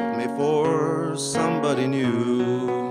me for somebody new.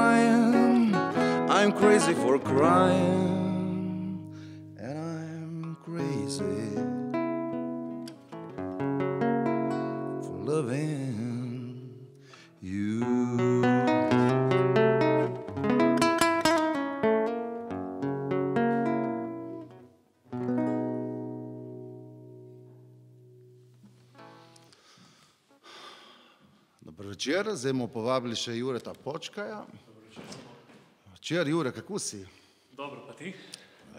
crying. I'm crazy for crying. And I'm crazy for loving you. Dober večer, zdaj bomo povabili še Jureta Počkaja. Večer, Jure, kako si? Dobro, pa ti?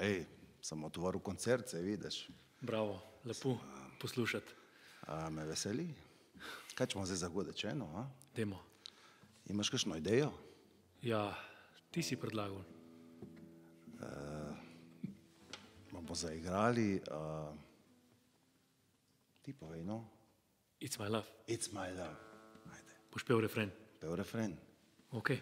Ej, sem otvoril koncert, se vidiš. Bravo, lepo poslušati. A, me veseli. Kaj ćemo zdaj zagoditi, eno? A? Demo. Imaš kakšno idejo? Ja, ti si predlagal. E, bomo zaigrali, a, ti povej, no? It's my love. It's my love. Ajde. Boš pel refren? Pel refren. Okay.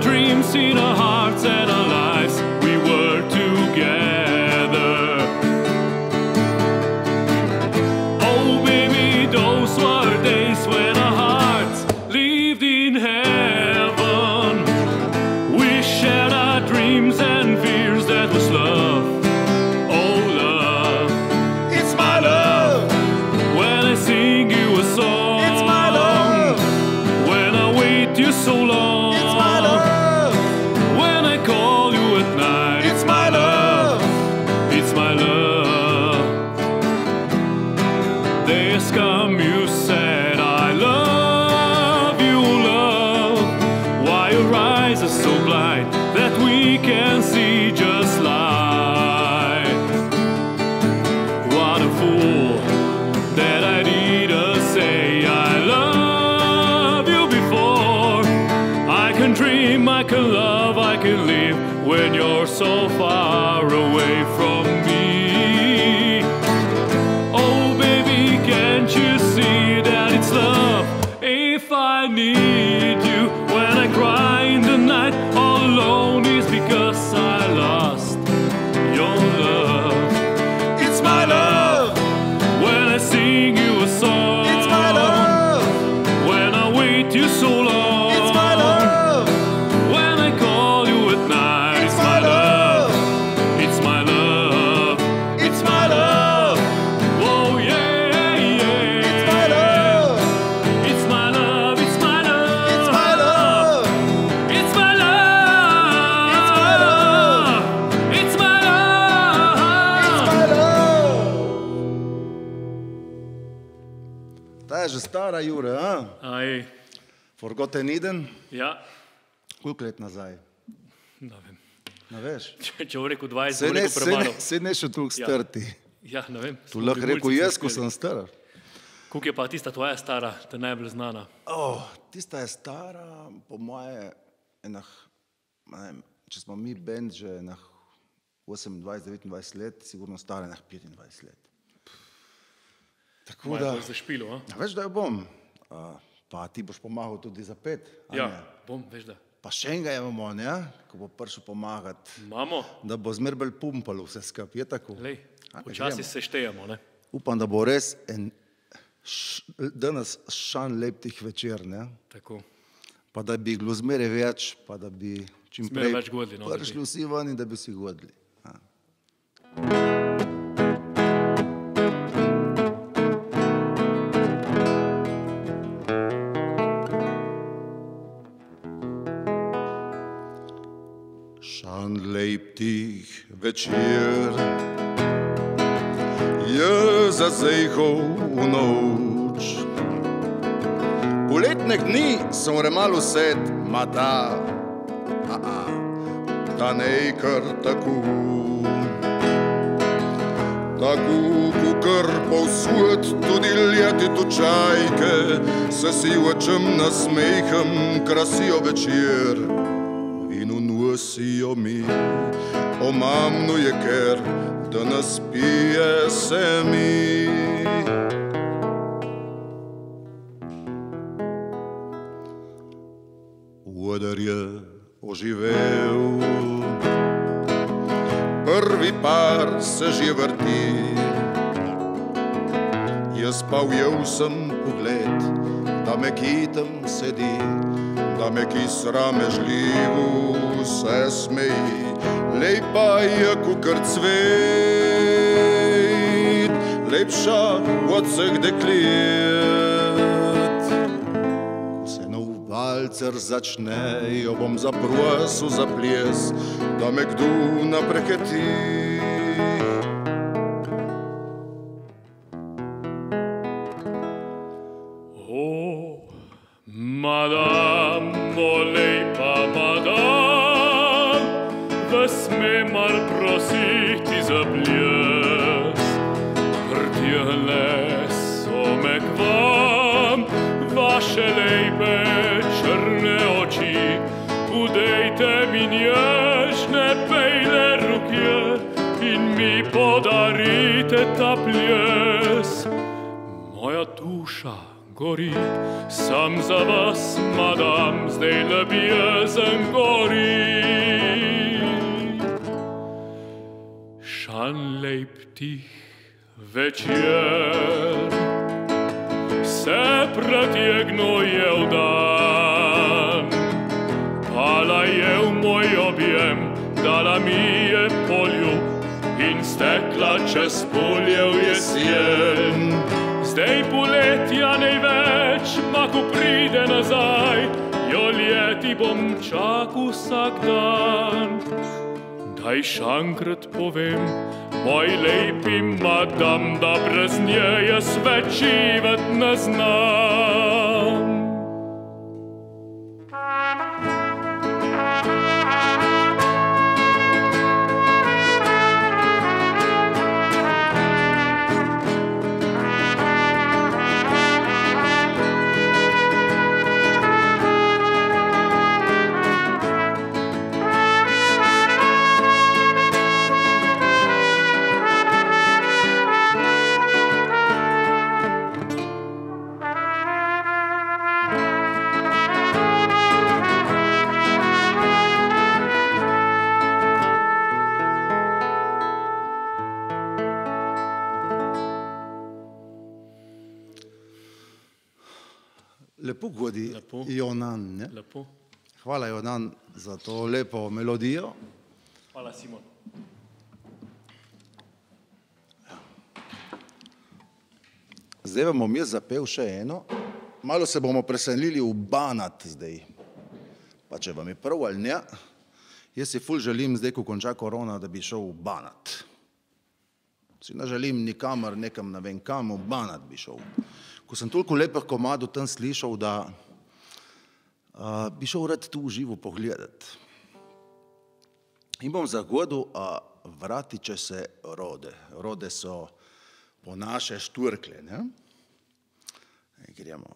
dreams, see the hearts and our alive. Forgotten Eden? ja, Koliko let nazaj? ne vem. Ne veš? Če, če bo rekel 20, Se ne, rekel se ne, premalo. se ne še toliko Ja. strti. Ja, ne vem. Tu lahko rekel jaz, ko sem star. Koliko je pa tista tvoja stara, ta najbolj znana? Oh, tista je stara, po moje, enah, vem, če smo mi bend že enah 28-29 let, sigurno stara enah 25 let. Tako Moja da, zašpilo, a? a veš, da jo bom. Uh, pa ti boš pomagal tudi za pet. Ja, ne? bom, veš da. Pa še enega imamo, ne? ko bo prišel pomagati, Imamo, da bo zmer bolj pumpalo vse skupaj. Je tako? lej, včasih se štejemo, ne? Upam, da bo res en š, danes šan lepih večer, ne? Tako. pa da bi bilo zmeraj več, pa da bi čim Zmeraj prej več godili, no, prišli vsi ven in da bi si godili. Ja. Večer je zazehal v noč. Poletnih dni sem remal vse, ma da, a, a, da ne kar tako. Tako, kukar povsod, tudi leti točajke, se si očem nasmehem, krasijo večer. In unosijo mi, omamno je ker, da nas pije se mi. Odar je oživel, prvi par se že vrti. Jaz pa ujel sem pogled, da me kitem sedi, da me ki sramežljivo se smeji. Lepa je kukar cvet, lepša od vseh deklet. Ko se nov valcer začne, jo bom zaprosil za ples, da me kdo napreheti. Gori, sam za vas, madam, zdaj le jezen gori. Šan lep tih večer, se pretegno je v dan, pala je v moj objem, dala mi je poljub in stekla čez polje v jesen. Zdaj poletja ne pride nazaj, jo leti bom čakal vsak dan. Daj šankrat povem, moj lepi madam, da brez nje jaz več živeti ne znam. Hvala Jonan za to lepo melodijo. Hvala, Simon. Zdaj vam bom jaz zapel še eno. Malo se bomo preselili v Banat zdaj. Pa če vam je prav ali ne, jaz si ful želim zdaj, ko konča korona, da bi šel v Banat. Si ne želim nikamor, nekam ne vem kam, v Banat bi šel. Ko sem toliko lepih komadov tam slišal, da bi šel rad tu v živo pogledati. In bom zagodil, a vratiče se rode. Rode so po naše šturkle. Ne? Gremo.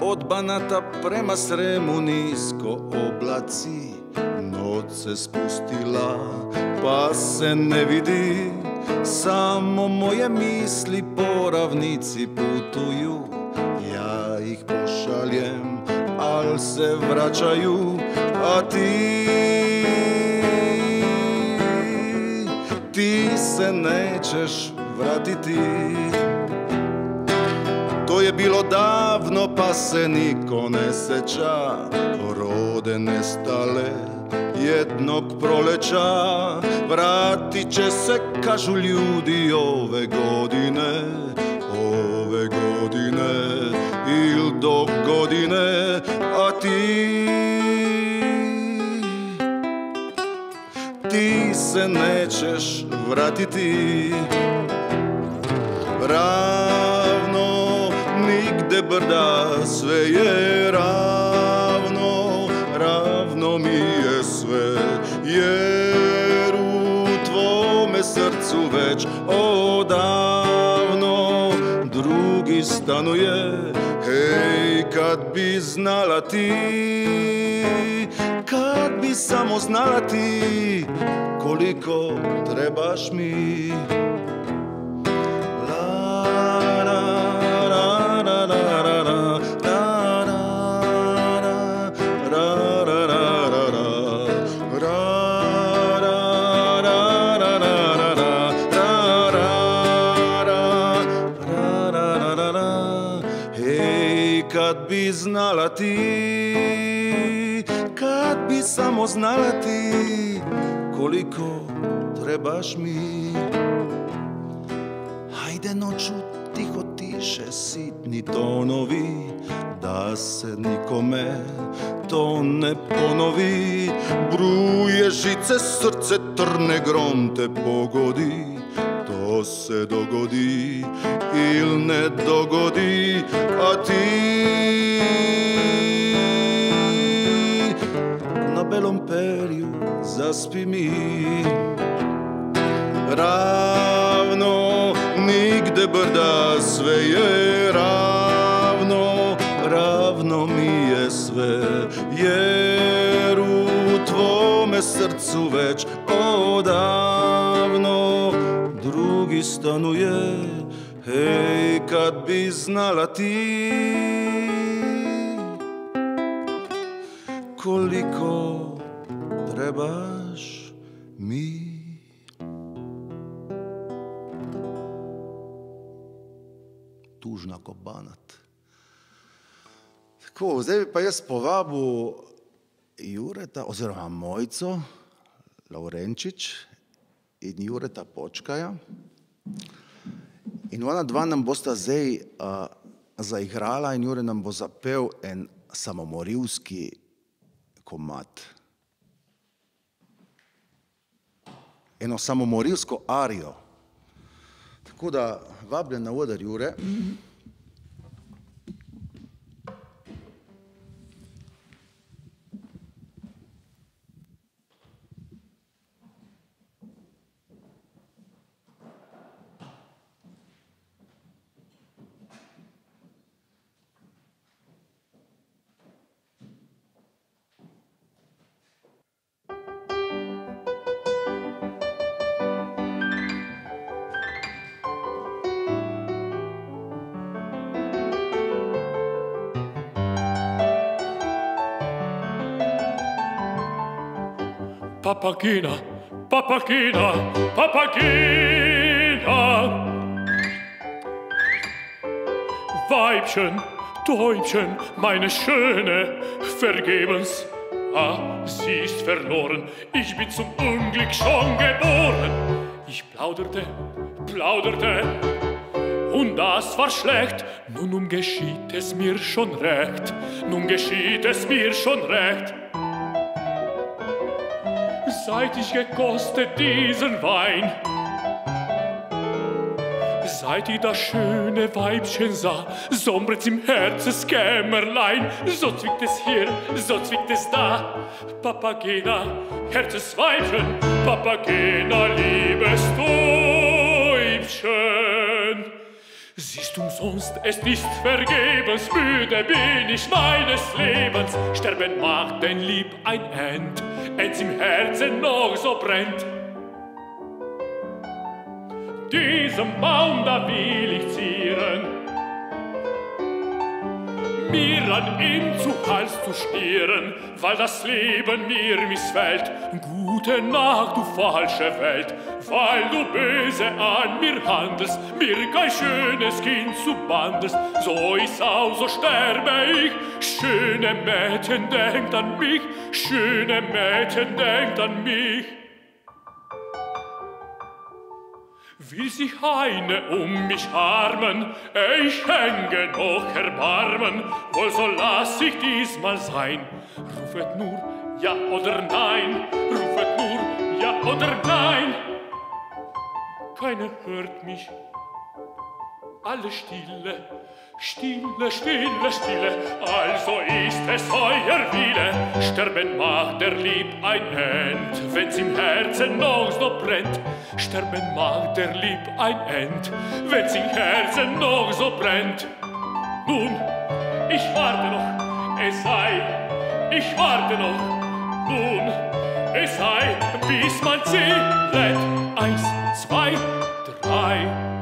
Od Banata prema Sremu nizko oblaci, noč se spustila, pa se ne vidi, samo moje misli po ravnici putuju, ja jih pošaljem, ali se vračaju, a ti, ti se nećeš vratiti. To je bilo davno pa se niko ne seća Rode nestale jednog proleća. Vratit će se kažu ljudi ove godine Ove godine il do godine A ti Ti se nećeš vratiti. Ravno, nigde brda, sve je ravno, je sve, jer u tvome srcu već odavno drugi stanuje, hej, kad bi znala ti, kad bi samo znala ti, koliko trebaš mi. Znala ti, kad bi samo znala ti, koliko trebaš mi. Hajde noću tiho tiše sitni tonovi Da se nikome to ne ponovi. Bruje žice srce trne grom te pogodi Se dogodi il ne dogodi A ti? Na belom perju zaspi mi. Ravno, nigde brda, sve je ravno, ravno mi je sve, jer u tvome srcu već odavno drugi stanuje, hej, kad bi znala ti koliko trebaš mi. Tužna ko banat. Tako, zdaj bi pa jaz povabil Jureta, oziroma Mojco, Laurenčič in Jureta Počkaja. In ona dva nam bosta zdaj uh, zaigrala in Jure nam bo zapel en samomorilski komad. Eno samomorilsko arijo. Tako da vabljen na oder Jure. Papagina, papagina, papagina. Weibchen, Täubchen, meine Schöne, vergebens. Ah, sie ist verloren, ich bin zum Unglück schon geboren. Ich plauderte, plauderte, und das war schlecht. Nun, nun geschieht es mir schon recht, nun geschieht es mir schon recht. Seit ich gekostet diesen Wein, Seit ich das schöne Weibchen sah, sombret's im Herzeskämmerlein. So zwickt es hier, so zwickt es da. Papagena, Herzesweibchen, Papagena, liebes Täubchen. Siehst umsonst, es ist vergebens, müde bin ich meines Lebens. Sterben mag denn lieb ein End, ens im Herzen noch so brennt diesem Baum da will ich zieren. Mir an ihm zu Hals zu stieren, weil das Leben mir missfällt. Gute Nacht, du falsche Welt, weil du böse an mir handelst, mir kein schönes Kind zu bandelst. So ist auch, so sterbe ich. Schöne Mädchen, denkt an mich, schöne Mädchen, denkt an mich. Will sich eine um mich harmen, ich hänge noch Erbarmen, wohl so lass ich diesmal sein. Rufet nur ja oder nein, rufet nur ja oder nein. Keiner hört mich, alle stille, Stille, stille, stille, also ist es euer Wille. Sterben mag der Lieb ein End, wenn's im Herzen noch so brennt. Sterben mag der Lieb ein End, wenn's im Herzen noch so brennt. Nun, ich warte noch, es sei, ich warte noch. Nun, es sei, bis man zählt. Eins, zwei, drei.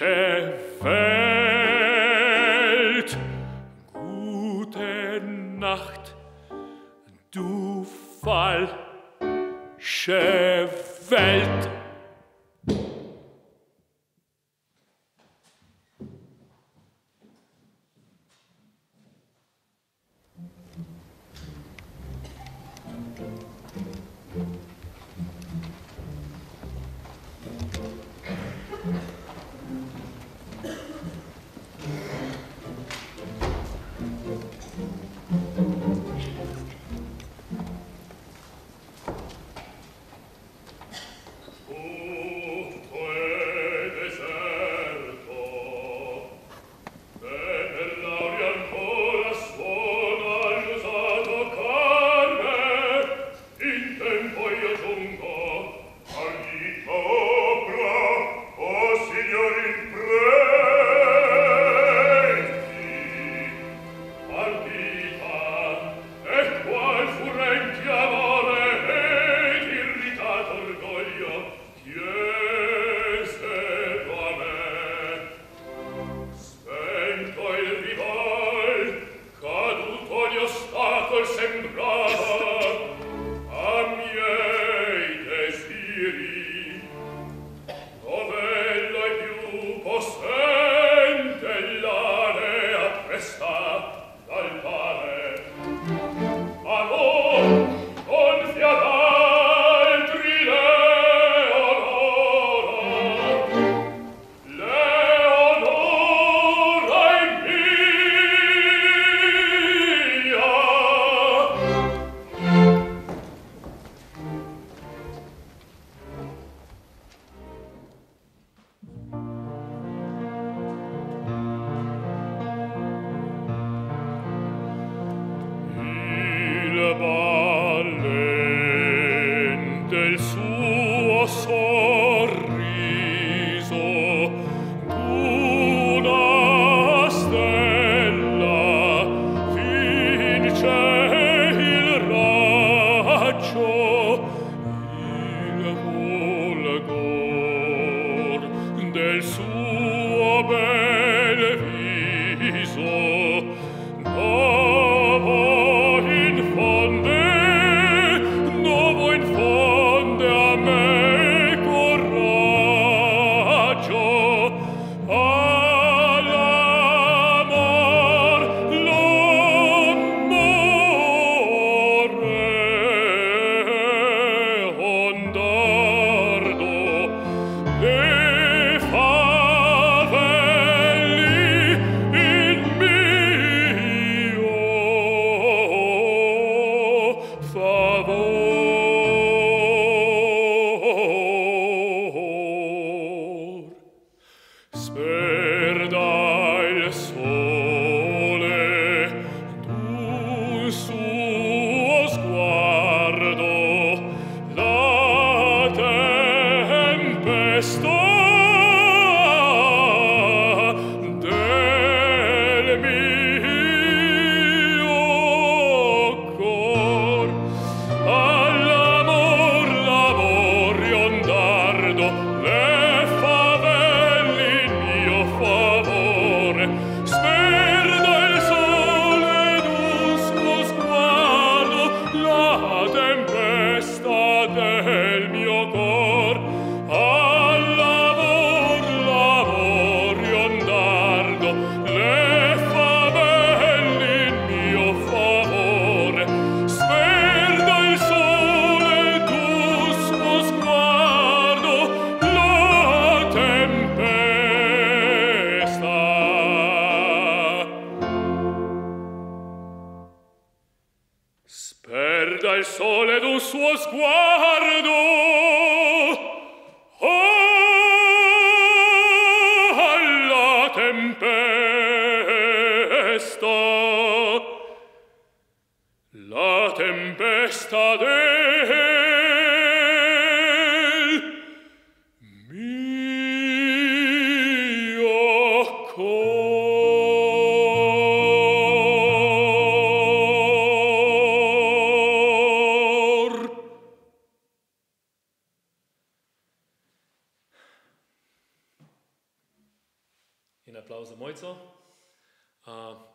Welt. Gute Nacht, du falsche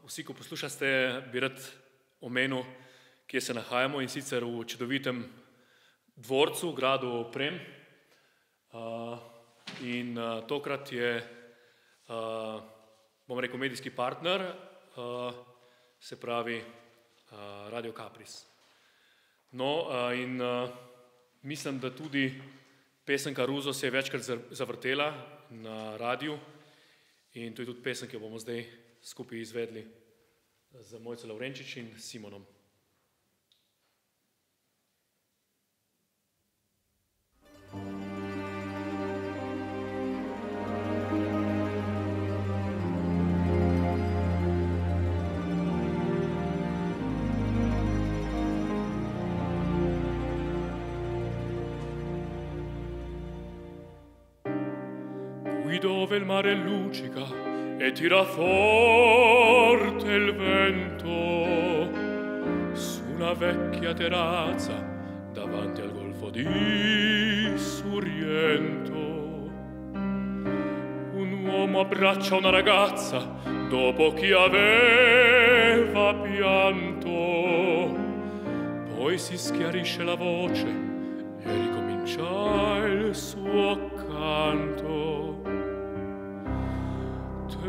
vsi, ko poslušate, bi rad omenil, kje se nahajamo in sicer v čudovitem dvorcu, gradu Prem. Uh, in uh, tokrat je, uh, bom rekel, medijski partner, uh, se pravi uh, Radio Capris. No, uh, in uh, mislim, da tudi pesemka Ruzo se je večkrat zavrtela na radiju in to je tudi pesem, ki jo bomo zdaj skupaj izvedli z Mojco Laurenčič in Simonom. Dove il mare luccica e tira forte il vento su una vecchia terrazza davanti al golfo di Suriento. Un uomo abbraccia una ragazza dopo che aveva pianto, poi si schiarisce la voce e ricomincia il suo canto.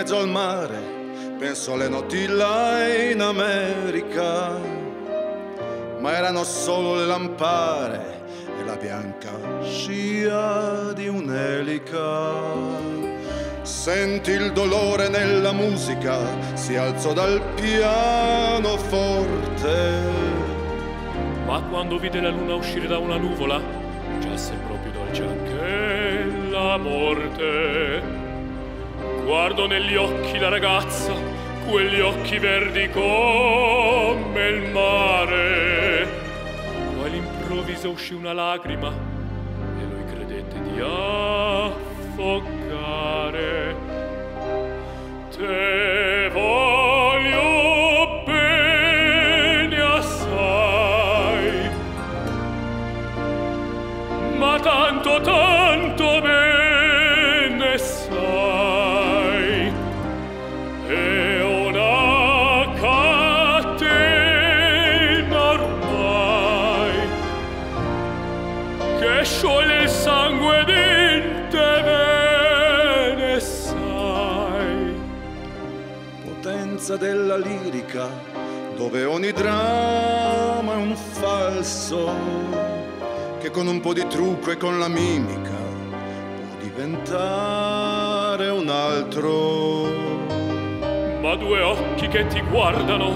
mezzo al mare, pensò alle notti là in America, ma erano solo le lampare e la bianca scia di un'elica. Senti il dolore nella musica, si alzò dal pianoforte. Ma quando vide la luna uscire da una nuvola, già sembrò più dolce anche la morte. Guardo negli occhi la ragazza, quegli occhi verdi come il mare. Poi all'improvviso uscì una lacrima e lui credette di affogare. Te potenza della lirica, dove ogni dramma è un falso, che con un po' di trucco e con la mimica può diventare un altro. Ma due occhi che ti guardano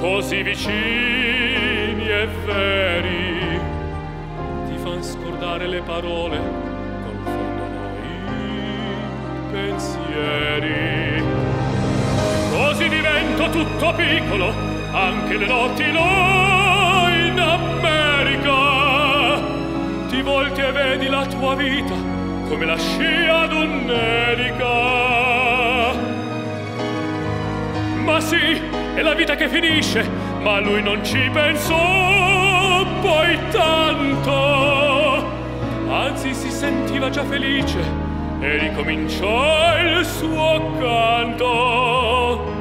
così vicini e veri ti fan scordare le parole, confondono i pensieri. Così divento tutto piccolo, anche le notti là in America. la tua vita come la scia d'un'elica. Ma sì, è la vita che finisce, ma lui non ci pensò poi tanto. Anzi, si sentiva già felice e ricominciò il suo canto.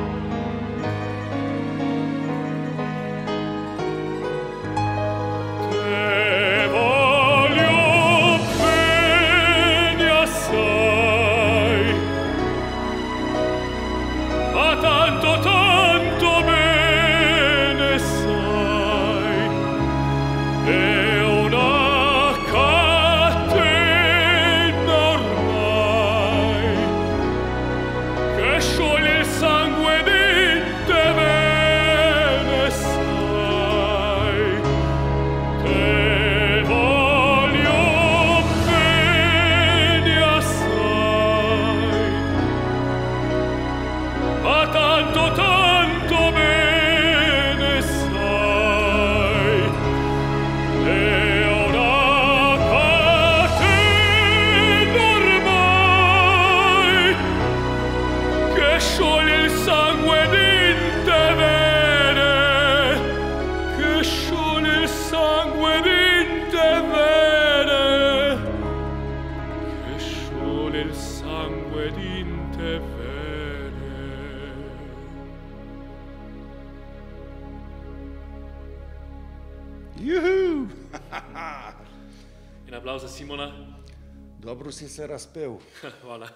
Razpel. Hvala.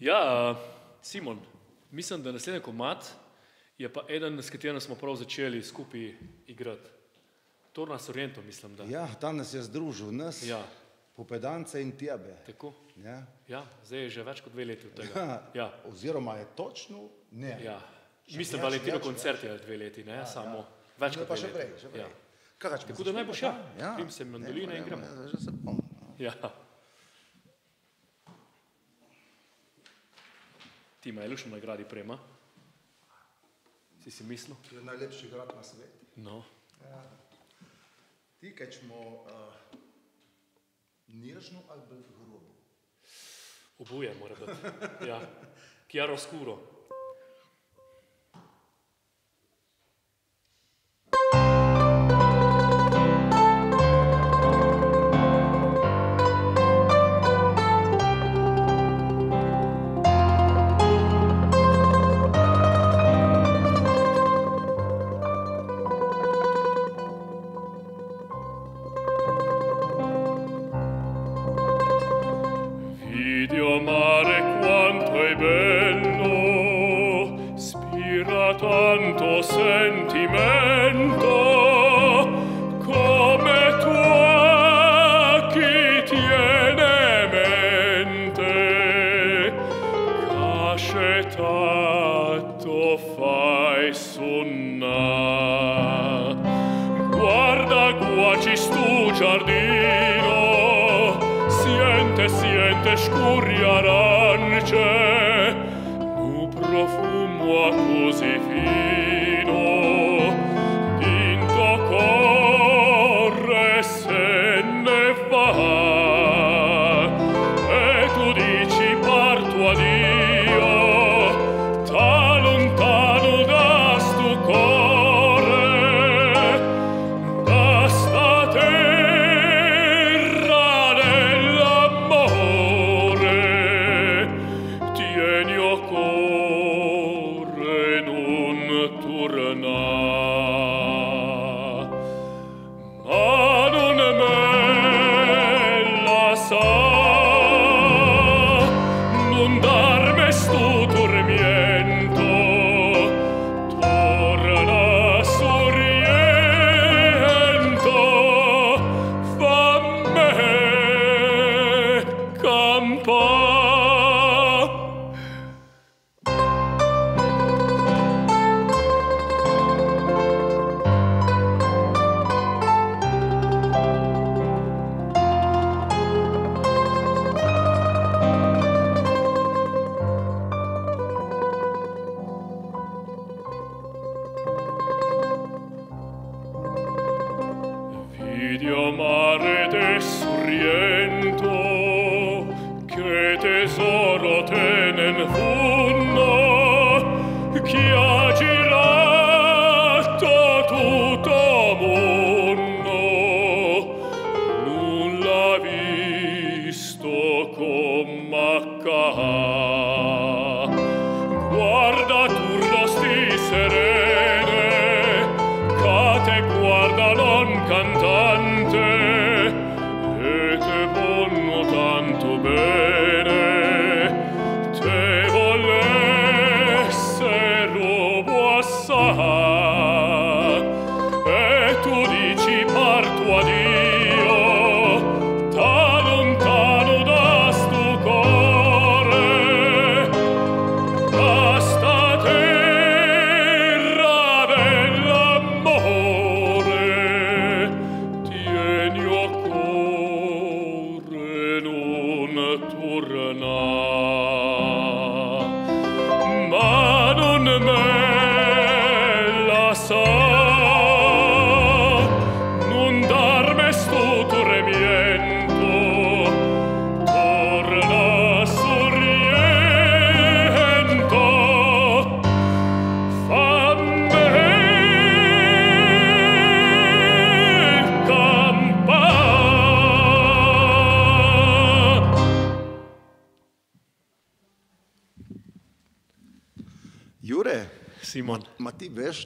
Ja, Simon, mislim, da naslednji komat je pa eden, s katerim smo prav začeli skupaj igrati. Torna Sorrento, mislim, da. Ja, tam nas je združil, nas, Ja, popedance in tebe. tako. Ja. Ja, zdaj je že več kot dve leti od tega. Ja. Ja, Oziroma je točno ne. ja. Še Mislim, več, Valentino več, koncert je dve leti, ne, samo več Ne, kot pa dve še leti. prej, še prej. Ja. Kaj Tako da naj boš ja. ja. Prim se mandoline Ne, in ne, gremo. ne, Že se bom. Ja. Ti imaš lušno nagradi prema? Si si mislil? To je najlepši grad na svetu. No. Ti, kaj smo uh, nježno ali grobo. Oboje mora biti. Ja. Chiaro scuro.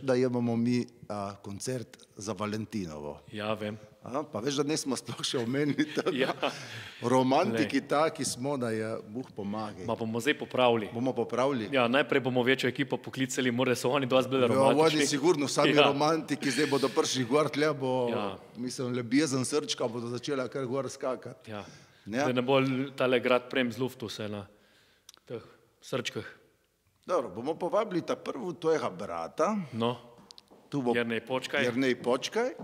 Veš, da imamo mi a, koncert za Valentinovo? Ja, vem. A, pa veš, da nismo sploh še omenili, da Ja. romantiki taki smo, da je Bog pomaga. Ma bomo zdaj popravili. Bomo popravili. Ja, najprej bomo večjo ekipo poklicali, morajo so oni dosti bolj Ja, oni romantični. sigurno sami Ja. ja. romantiki, zdaj bodo prišli gor, tle bo, Ja. ja. mislim, ljubezen srčka bodo začela kar gor skakati. Ja. Ja. Da ne bo tale grad prem z luftu se na teh srčkah. Dobro, bomo povabili ta prvo tvojega brata, No, tu bo Jernej Počkaj, Jernej Počkaj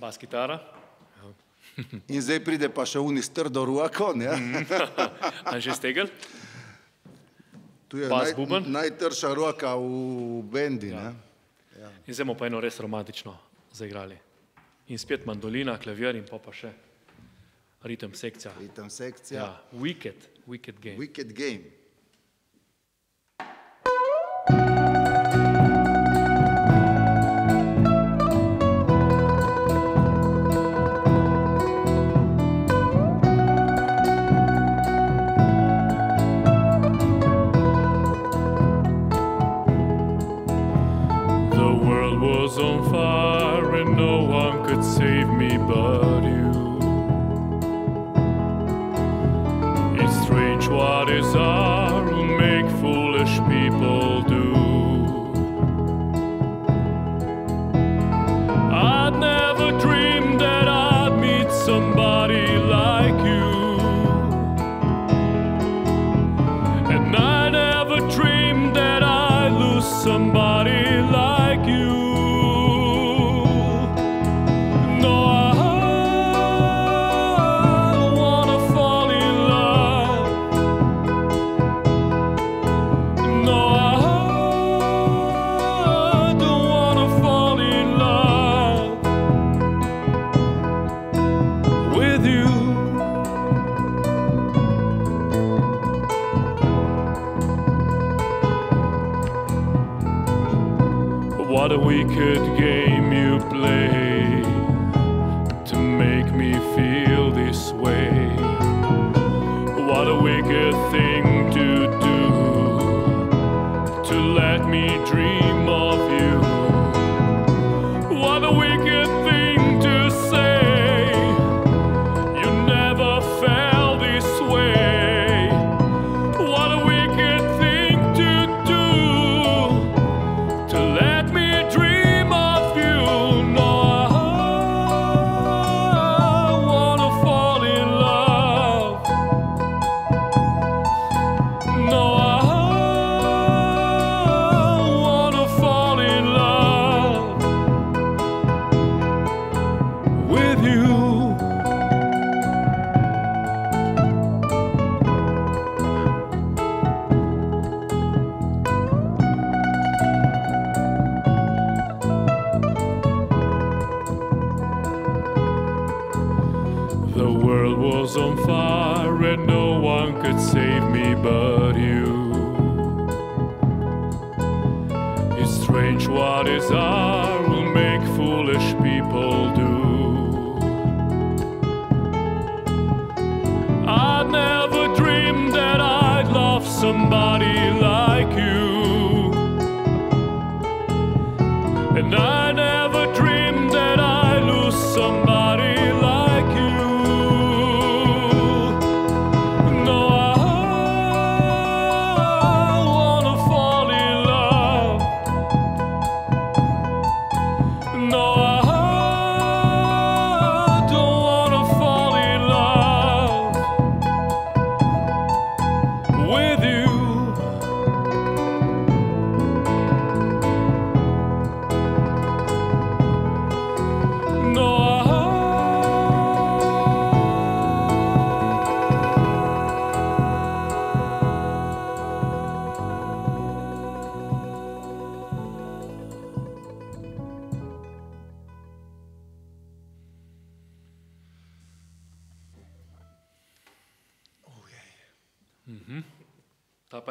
bas kitara, in zdaj pride pa še uni s trdo roko, ne? Anže Stegel, Tu je Bas naj, buben. najtrša roka v bendi, Ja. ne? in zdaj bomo pa eno res romantično zaigrali. In spet mandolina, klavir in pa pa še ritem sekcija. Ritem sekcija. Ja, wicked, wicked game. Wicked Game.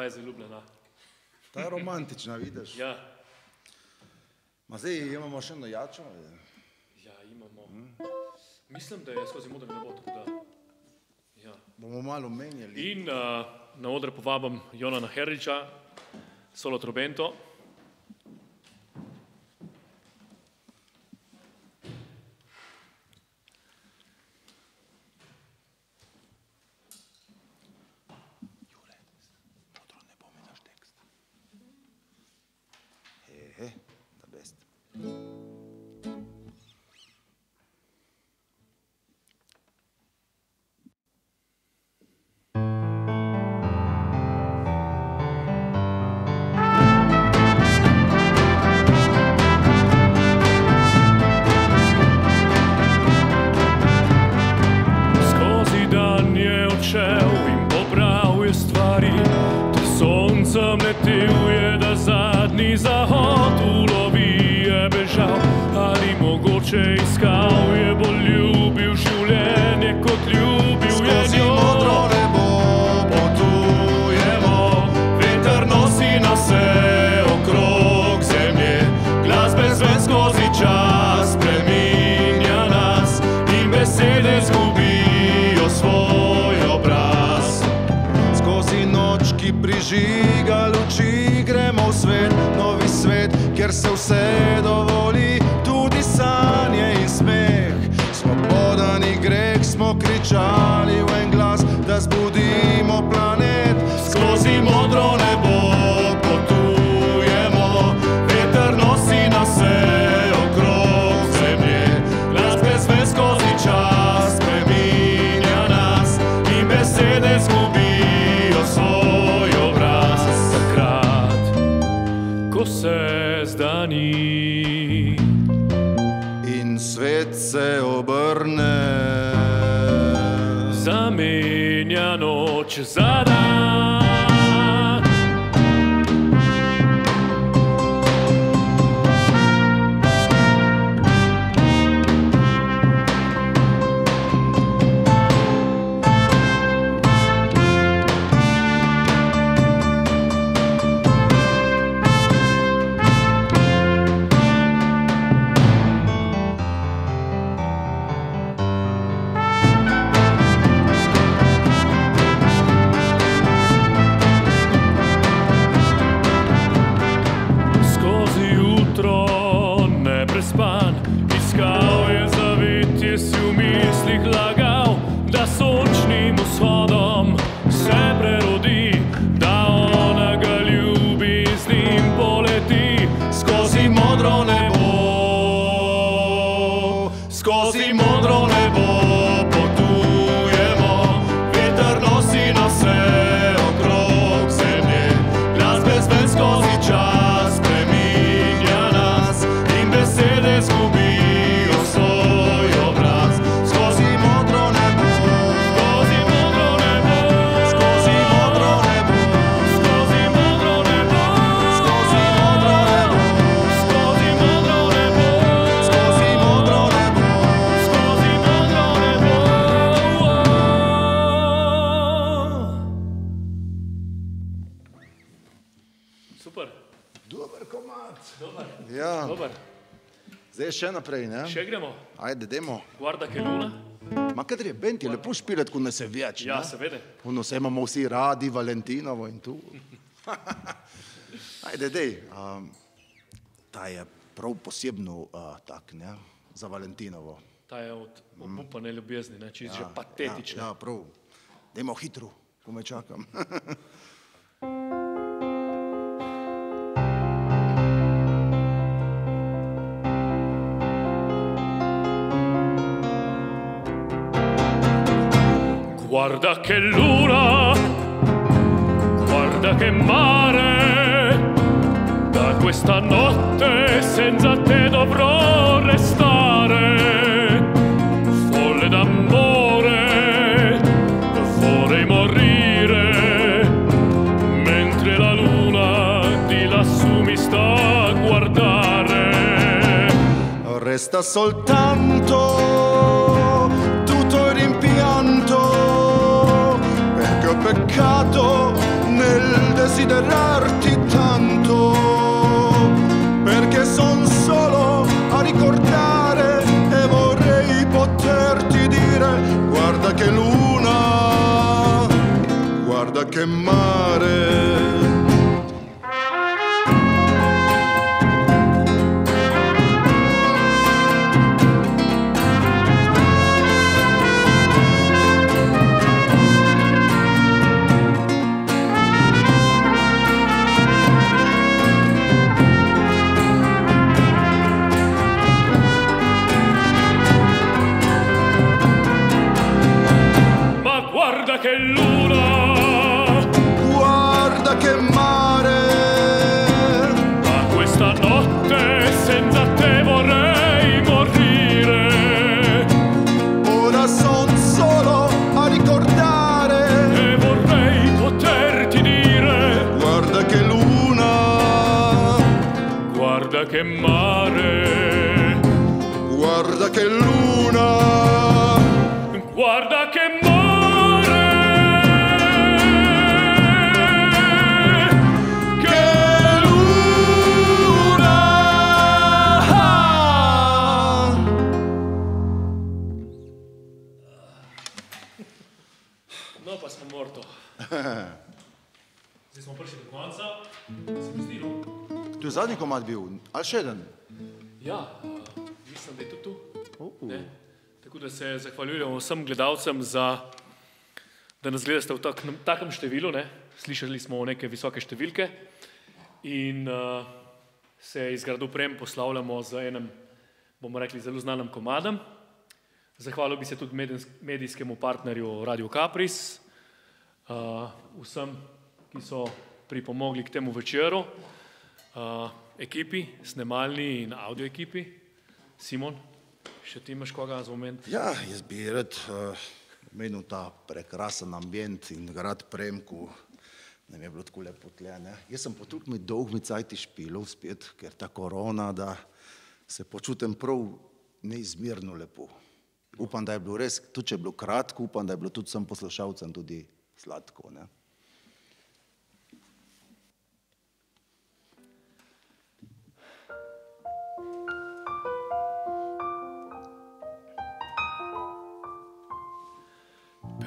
je zaljubljena. Ta je romantična, vidiš. Ja. Ma zdaj imamo še eno jačo? Ja, imamo. Mm. Mislim, da je skozi modri nebo, tako da. Ja. Bomo malo menjali. In uh, na odre povabim Jonana Herriča, solo trobento. She's. Naprej, ne? Še gremo. Ajde, demo. Guarda che luna. Ma kadar je bend, je lepo špilet, ko ne se več. Ja, ne? seveda. Ono se imamo vsi radi, Valentinovo in tu. Ajde, dej. Um, ta je prav posebno uh, tak, ne? Za Valentinovo. Ta je od obupane ljubezni, ne, čist že patetična. Ja, ja, prav. Dajmo hitro, ko me čakam. Guarda che luna, guarda che mare, da questa notte senza te dovrò restare. Folle d'amore, vorrei morire, mentre la luna di lassù mi sta a guardare. Resta soltanto peccato nel desiderarti tanto, perché son solo a ricordare e vorrei poterti dire, guarda che luna, guarda che mare. Guarda che luna, guarda che mare. che luna. No, pa smo morto. Zdaj smo prišli do konca. Se mi zdi, no? Tu je zadnji komad bil, ali še en? Ja, uh, mislim, da je to tu. Ne? Tako da se zahvaljujemo vsem gledalcem, za, da nas gledate v tak, takem številu. Ne? Slišali smo neke visoke številke in uh, se iz gradu Prem poslavljamo z enim, bomo rekli, zelo znanim komadom. Zahvalil bi se tudi medijs- medijskemu partnerju Radio Capris, uh, vsem, ki so pripomogli k temu večeru, uh, ekipi, snemalni in audio ekipi. Simon, še ti imaš koga za moment? Ja, jaz bi rad uh, omenil ta prekrasen ambient in grad Premku. Nam je bilo tako lepo tle. Ne? Jaz sem po tukaj dolgmi cajti špilov spet, ker ta korona, da se počutim prav neizmerno lepo. Upam, da je bilo res, tudi če je bilo kratko, upam, da je bilo tudi vsem poslušalcem tudi sladko. Ne?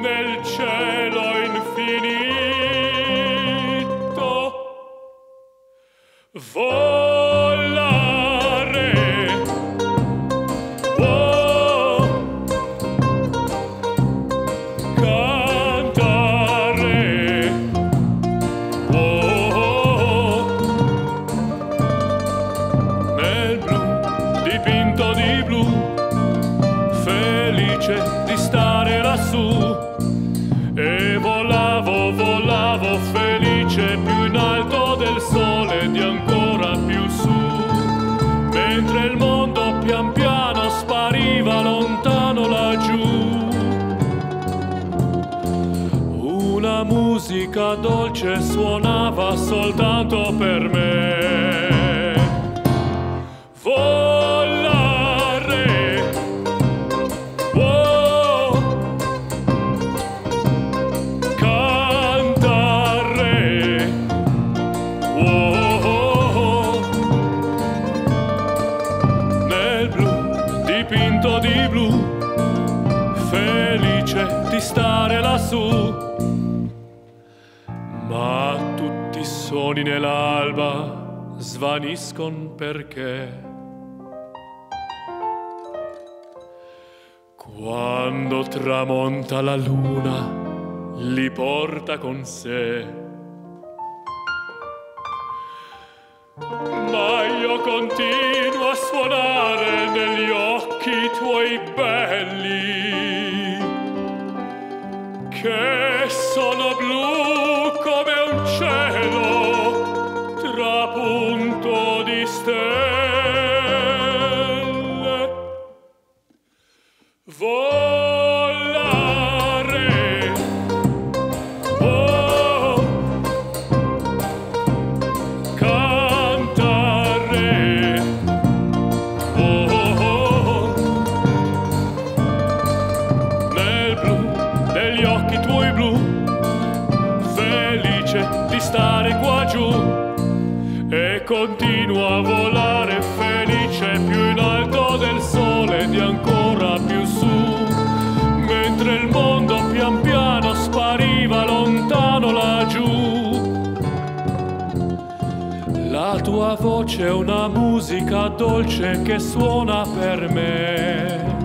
nel cielo suoni nell'alba svaniscon perché quando tramonta la luna li porta con sé. Ma io continuo a suonare negli occhi tuoi belli che musica dolce che suona per me.